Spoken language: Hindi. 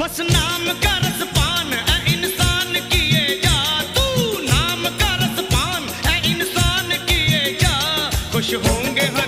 बस नाम का रसपान ए इंसान किए जा। तू नाम का रसपान ए इंसान किए जा। खुश होंगे हो